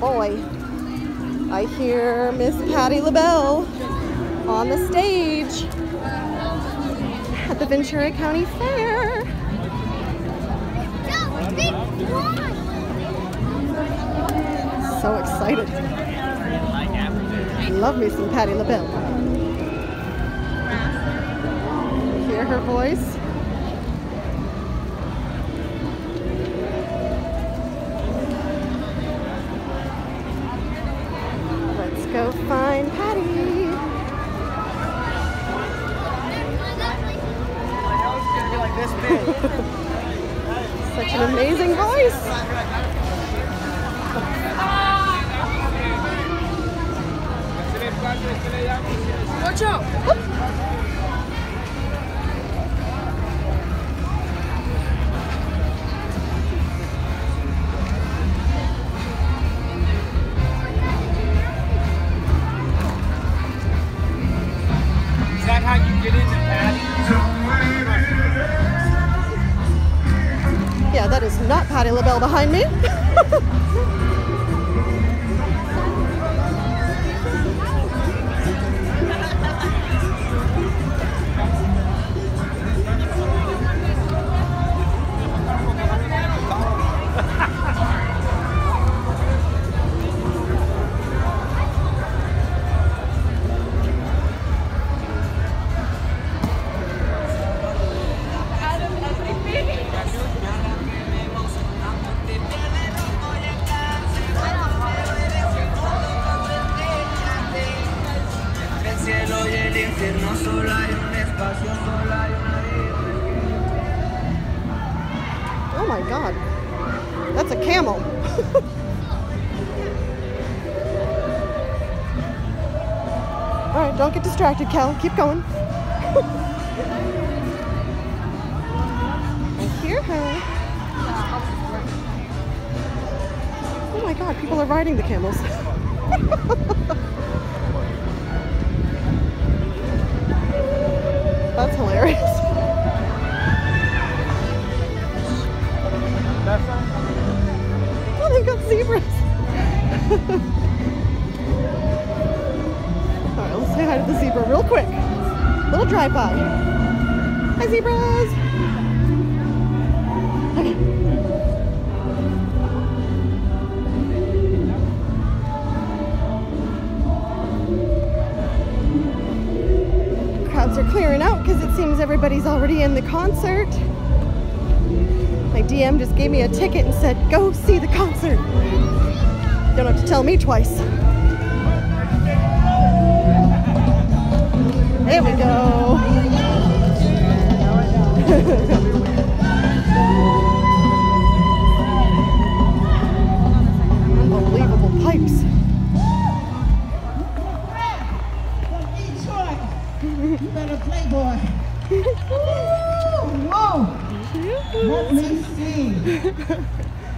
boy. I hear Miss Patti LaBelle on the stage at the Ventura County Fair. So excited. I Love me some Patti LaBelle. Hear her voice? Is that how you get into Patti? Yeah, that is not Patti LaBelle behind me. Oh my god. That's a camel. All right, don't get distracted, Cal. Keep going. I hear her. Oh my god, people are riding the camels. everybody's already in the concert. My DM just gave me a ticket and said, go see the concert. Don't have to tell me twice. There we go.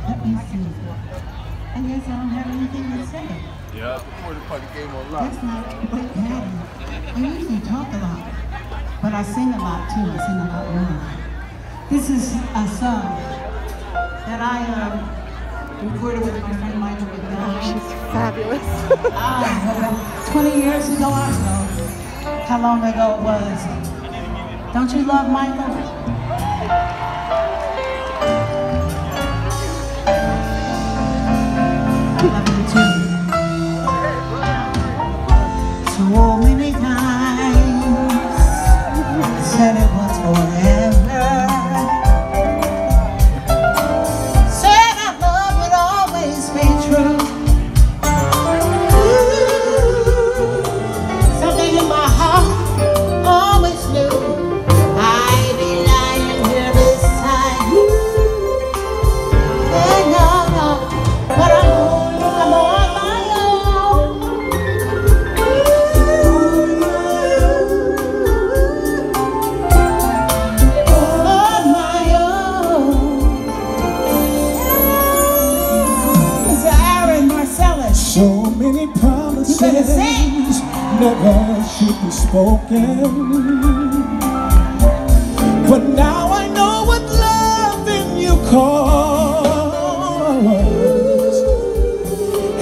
Let me see. I guess I don't have anything to say. Yeah, before the party game on That's not what happened. I usually talk a lot, but I sing a lot too. I sing a lot more. This is a song that I um, recorded with my friend Michael McDonald. She's fabulous. Ah, 20 years ago, I don't know how long ago it was. Don't you love Michael? things never should be spoken. But now I know what loving you calls.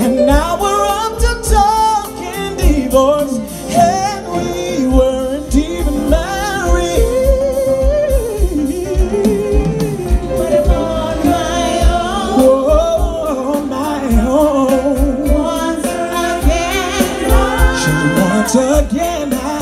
And now we're up to talking divorce. Yeah, man.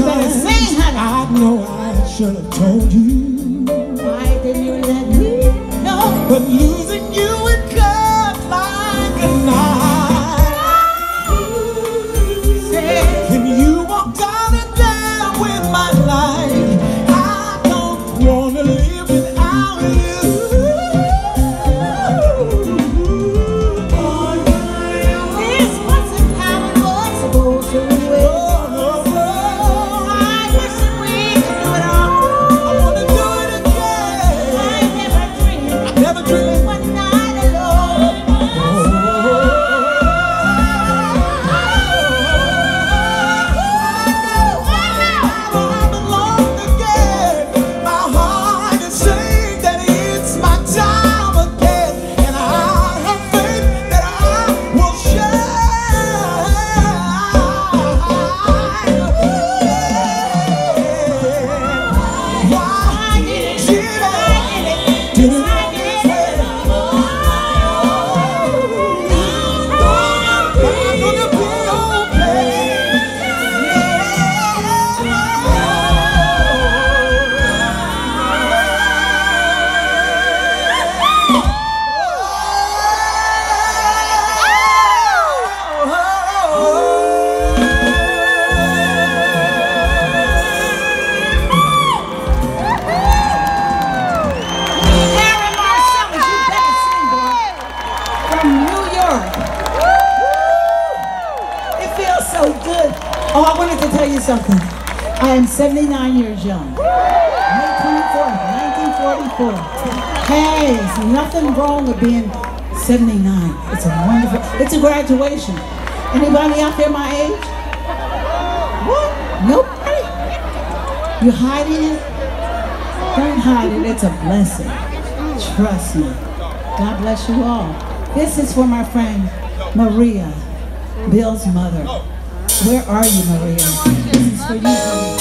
I know I should have told you. Something. I am 79 years young. May 24th, 1944. Hey, there's nothing wrong with being 79. It's a wonderful, it's a graduation. Anybody out there my age? What? Nobody? You hiding it? Don't hide it. It's a blessing. Trust me. God bless you all. This is for my friend Maria, Bill's mother. Where are you, Maria? This is for you, honey.